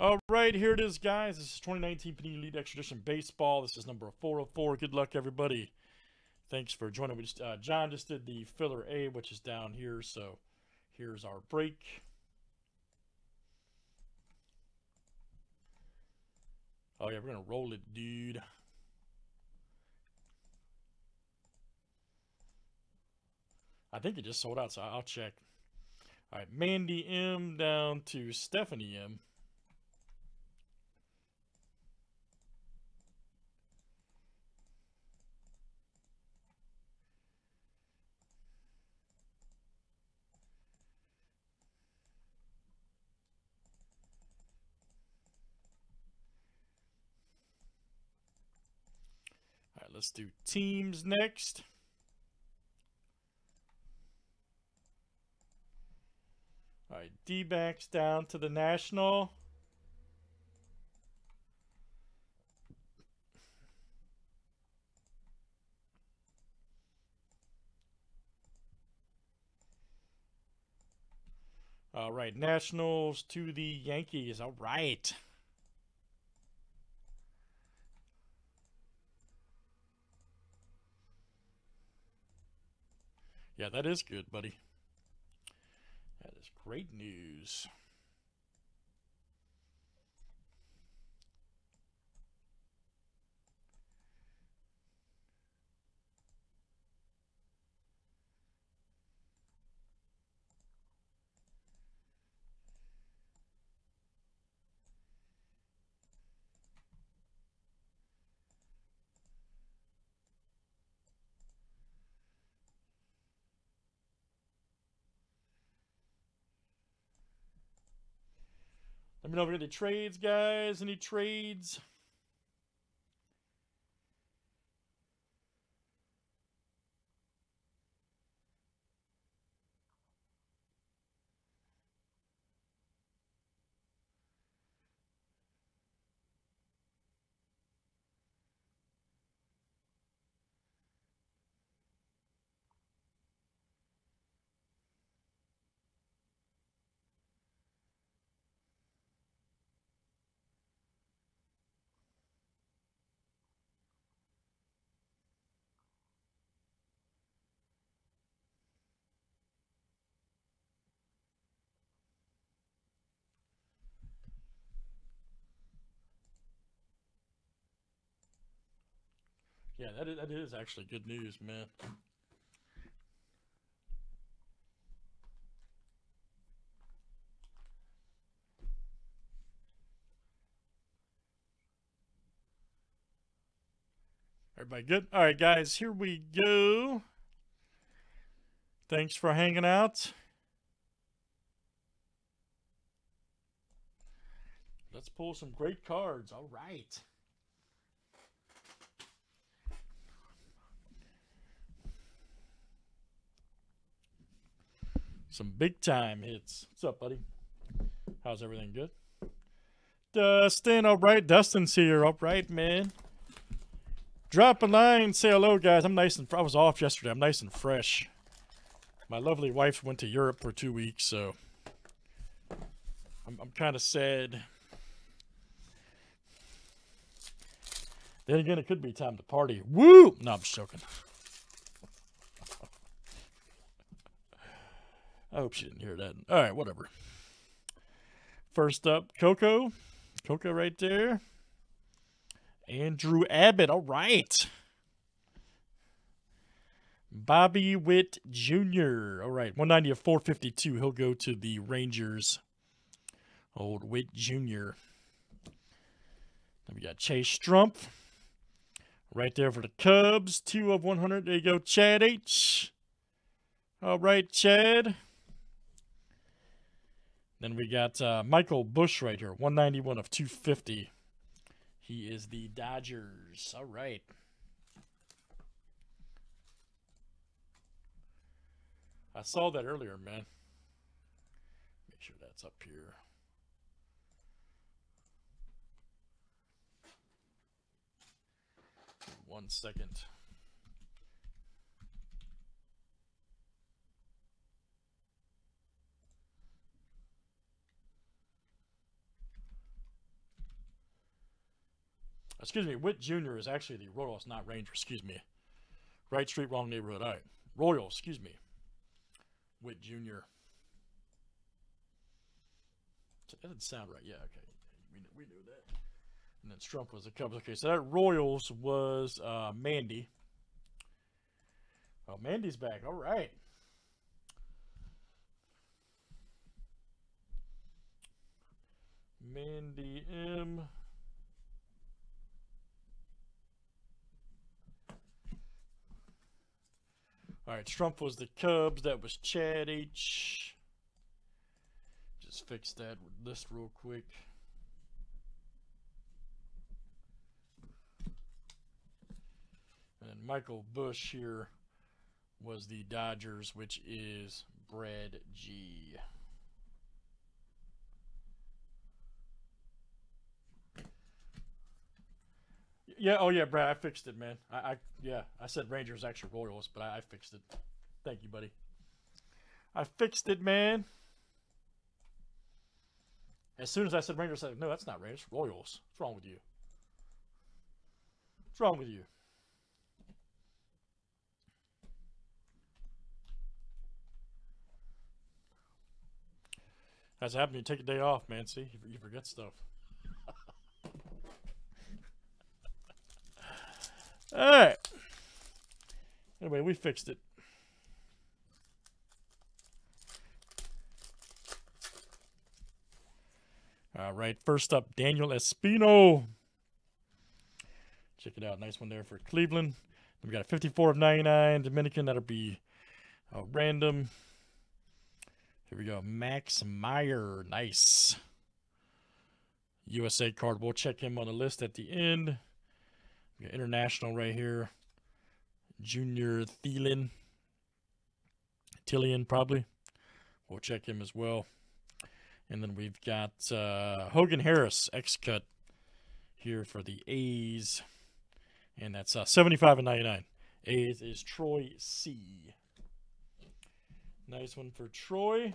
All right, here it is, guys. This is 2019 Panini Elite Extra Baseball. This is number 404. Good luck, everybody. Thanks for joining. We just, uh, John just did the filler A, which is down here. So here's our break. Oh, yeah, we're going to roll it, dude. I think it just sold out, so I'll check. All right, Mandy M down to Stephanie M. let's do teams next. All right, D-backs down to the National. All right, Nationals to the Yankees. All right. Yeah, that is good, buddy. That is great news. Let me know if any trades, guys. Any trades? Yeah, that is, that is actually good news, man. Everybody good? All right, guys, here we go. Thanks for hanging out. Let's pull some great cards. All right. Some big time hits. What's up, buddy? How's everything good? Uh, Dustin, all right. Dustin's here. All right, man. Drop a line. Say hello, guys. I'm nice and I was off yesterday. I'm nice and fresh. My lovely wife went to Europe for two weeks, so I'm, I'm kind of sad. Then again, it could be time to party. Woo! No, I'm joking. I hope she didn't hear that. All right, whatever. First up, Coco. Coco right there. Andrew Abbott. All right. Bobby Witt Jr. All right, 190 of 452. He'll go to the Rangers. Old Witt Jr. Then we got Chase Strumpf. Right there for the Cubs. Two of 100. There you go, Chad H. All right, Chad. Then we got uh, Michael Busch right here, 191 of 250. He is the Dodgers. All right. I saw that earlier, man. Make sure that's up here. One second. Excuse me, Witt Jr. is actually the Royals, not Ranger. Excuse me. Right street, wrong neighborhood. All right. Royals, excuse me. Witt Jr. That didn't sound right. Yeah, okay. We knew, we knew that. And then Strumpf was the Cubs. Okay, so that Royals was uh, Mandy. Oh, Mandy's back. All right. Mandy M. All right, Trump was the Cubs. That was Chad H. Just fix that list real quick. And Michael Busch here was the Dodgers, which is Brad G. Yeah, oh yeah, Brad, I fixed it, man. I, I yeah, I said Rangers actually Royals, but I, I fixed it. Thank you, buddy. I fixed it, man. As soon as I said Rangers, I said, no, that's not Rangers, Royals. What's wrong with you? What's wrong with you? That's happened. You take a day off, man. See, you forget stuff. All right. Anyway, we fixed it. All right, first up, Daniel Espino. Check it out. Nice one there for Cleveland. We got a 54 of 99 Dominican. That'll be a random. Here we go. Max Meyer. Nice. USA card. We'll check him on the list at the end. International right here. Junior Thielen. Tillian, probably. We'll check him as well. And then we've got uh, Hogan Harris, X-Cut here for the A's. And that's uh, 75 and 99. A's is Troy C. Nice one for Troy.